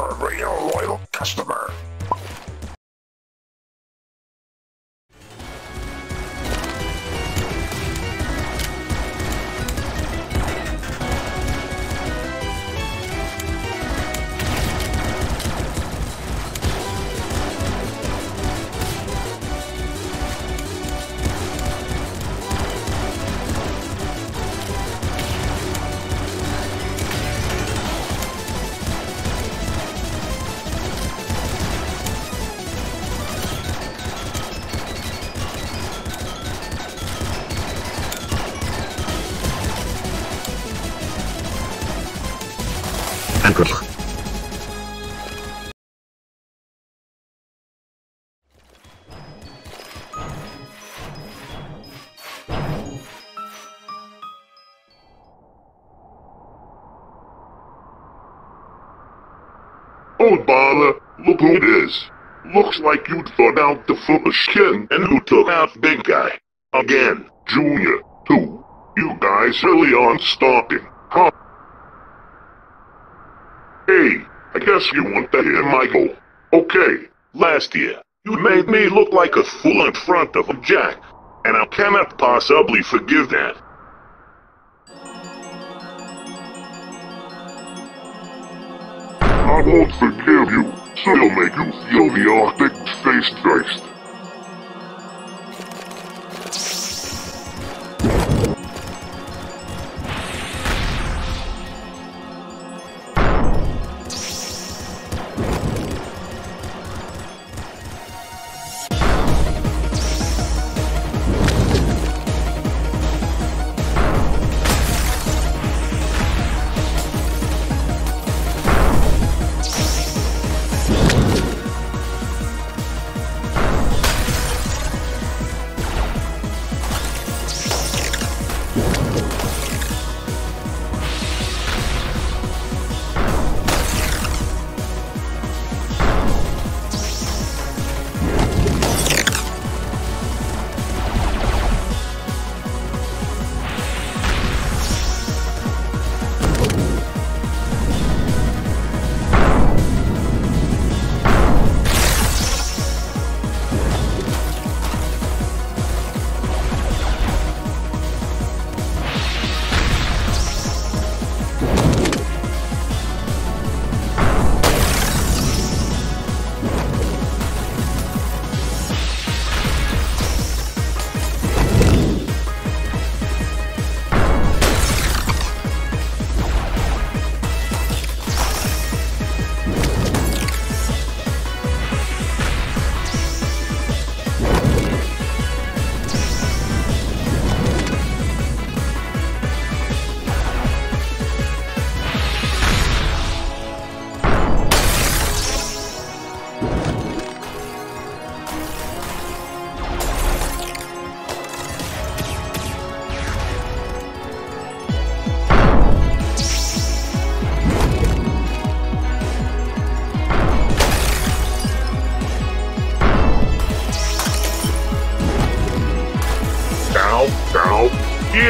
a real loyal customer. Oh, bother, look who it is. Looks like you thought out the foolish kid and who took out big guy. Again, Junior, too. You guys really aren't huh? Hey, I guess you want to hear Michael. Okay, last year, you made me look like a fool in front of a Jack, and I cannot possibly forgive that. I won't forgive you. so you'll make you feel the Arctic face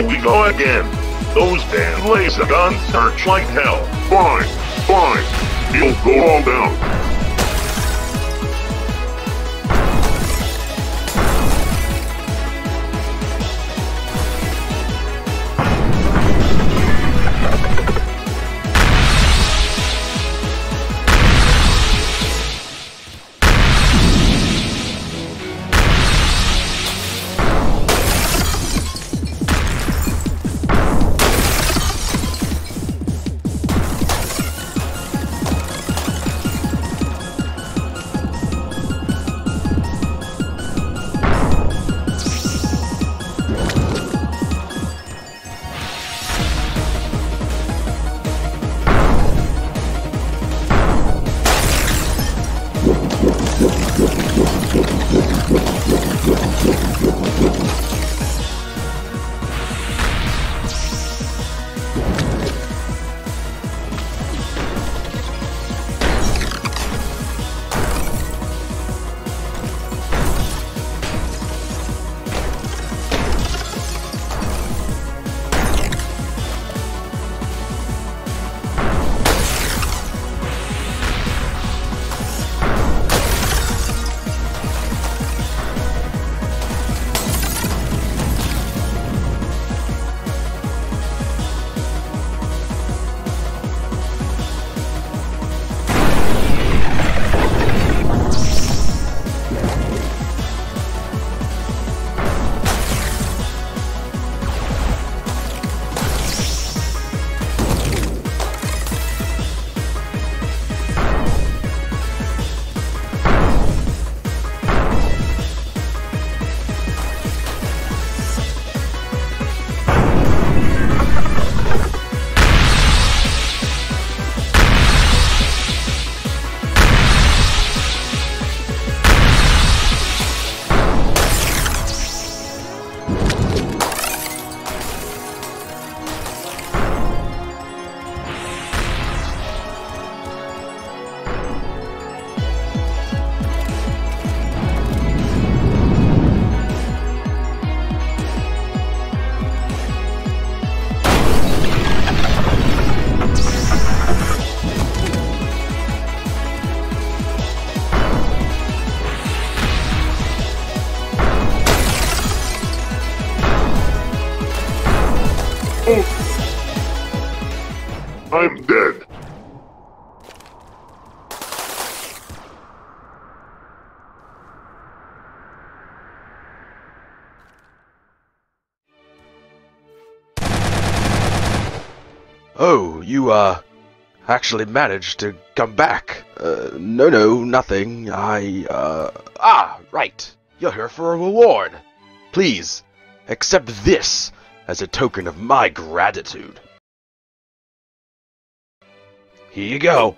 Here we go again. Those damn laser guns search like hell. Fine, fine. You'll go all down. I'm dead. Oh, you, uh, actually managed to come back. Uh, no, no, nothing. I, uh, ah, right. You're here for a reward. Please, accept this as a token of my gratitude. Here you go.